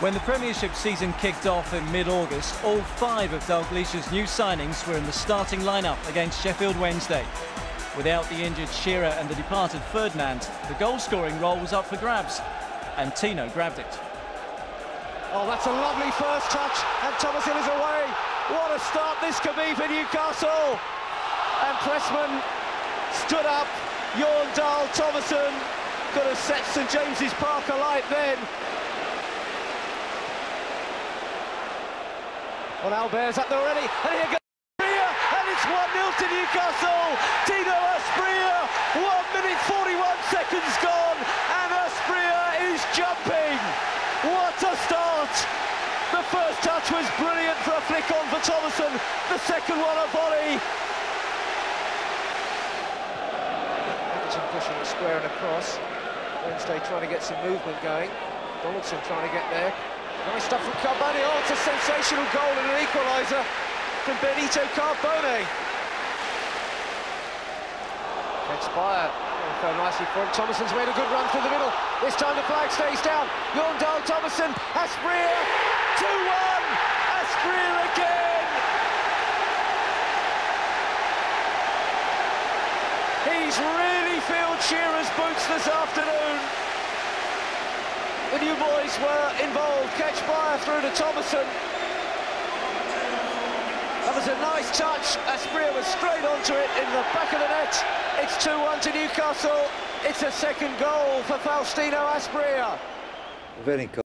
When the Premiership season kicked off in mid-August, all five of Dalglish's new signings were in the starting lineup against Sheffield Wednesday. Without the injured Shearer and the departed Ferdinand, the goal-scoring role was up for grabs, and Tino grabbed it. Oh, that's a lovely first touch, and Tomasson is away. What a start this could be for Newcastle. And Pressman stood up. Jon Dahl Tomasson could have set St James's Park alight then. Well, Albert's up there already, and here goes Asprilla, and it's 1-0 to Newcastle. Tino Asprilla, 1 minute 41 seconds gone, and Asprilla is jumping. What a start! The first touch was brilliant for a flick on for Tomasson, the second one a volley. Everton pushing the square and across. Wednesday trying to get some movement going. Donaldson trying to get there. Nice stuff from Carbone. Oh, it's a sensational goal and an equaliser from Benito Carbone. Oh, fell nicely for him. Tomasson's made a good run through the middle. This time the flag stays down. Jon Dahl Tomasson. Asprilla. 2-1. Asprilla again. He's really filled Shearer's boots this afternoon. The new boys were involved. Ketsbaia through to Tomasson. That was a nice touch. Asprilla was straight onto it in the back of the net. It's 2-1 to Newcastle. It's a second goal for Faustino Asprilla. Very cool.